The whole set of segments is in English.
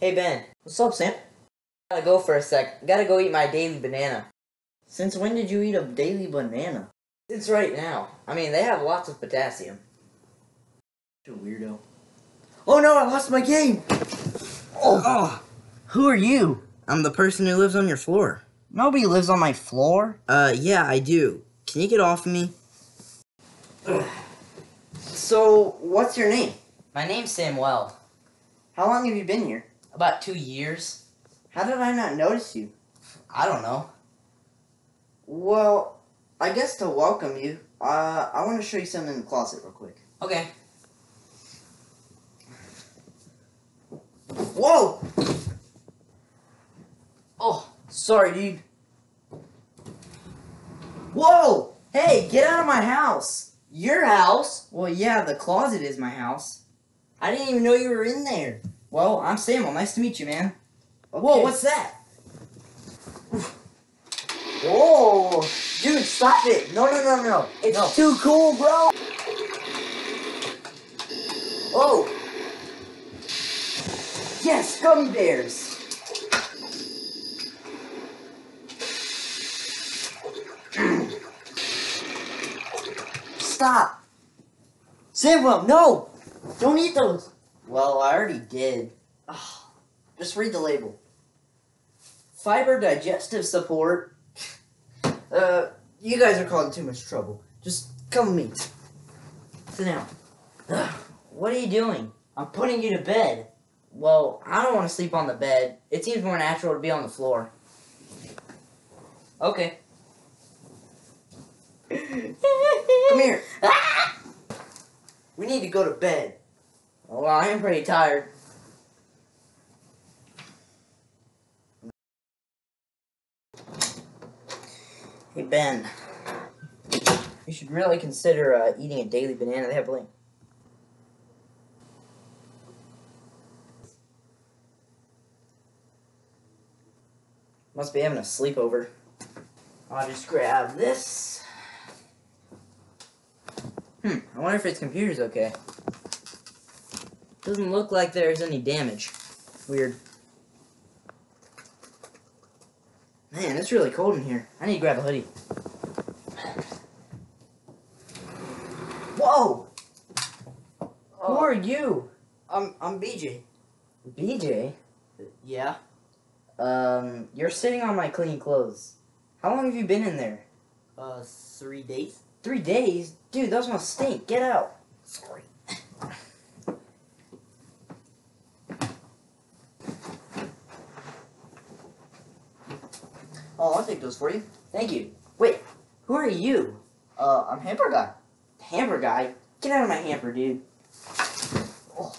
Hey Ben, What's up, Sam? gotta go for a sec. Gotta go eat my daily banana. Since when did you eat a daily banana? It's right now. I mean, they have lots of potassium. You weirdo. Oh no, I lost my game! Oh, who are you? I'm the person who lives on your floor. Nobody lives on my floor. Uh, yeah, I do. Can you get off of me? So, what's your name? My name's Samuel. How long have you been here? About two years. How did I not notice you? I don't know. Well, I guess to welcome you, uh, I want to show you something in the closet real quick. Okay. Whoa! Oh, Sorry, dude. Whoa! Hey, get out of my house! your house? Well, yeah, the closet is my house. I didn't even know you were in there. Well, I'm Samuel. Nice to meet you, man. Whoa, what's that? Whoa! Dude, stop it! No, no, no, no! It's No. too cool, bro! Oh! Yes, gummy bears! Stop! Samuel, no! Don't eat those! Well, I already did. Ugh. Just read the label. Fiber digestive support. Uh, you guys are causing too much trouble. Just come with me. Sit down. Ugh, what are you doing? I'm putting you to bed. Well, I don't want to sleep on the bed. It seems more natural to be on the floor. Okay. Come here. We need to go to bed. Well, I am pretty tired. Hey Ben, You should really consider uh, eating a daily banana. They have bling. Must be having a sleepover. I'll just grab this. Hmm, I wonder if its computer's okay. Doesn't look like there's any damage. Weird. Man, it's really cold in here. I need to grab a hoodie. Whoa! Who are you? I'm I'm BJ. BJ? Yeah. Um, you're sitting on my clean clothes. How long have you been in there? Uh, three days. Three days? Dude, those must stink. Get out. Sorry. Oh, I'll take those for you. Thank you. Wait, who are you? Uh, I'm hamper guy. Hamper guy? Get out of my hamper, dude. Oh.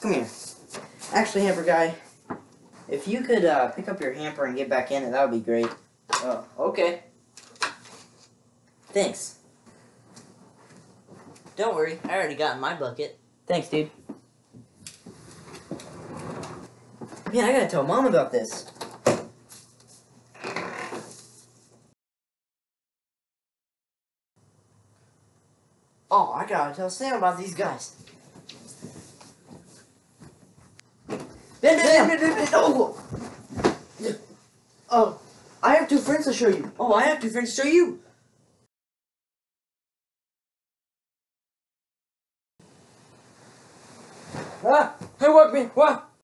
Come here. Actually, hamper guy, if you could uh, pick up your hamper and get back in it, that would be great. Oh, okay. Thanks. Don't worry, I already got in my bucket. Thanks, dude. Man, I gotta tell mom about this. Oh, I gotta tell Sam about these guys. Ben, oh! Oh, I have two friends to show you. Oh, I have two friends to show you. Ah, hey, man, what?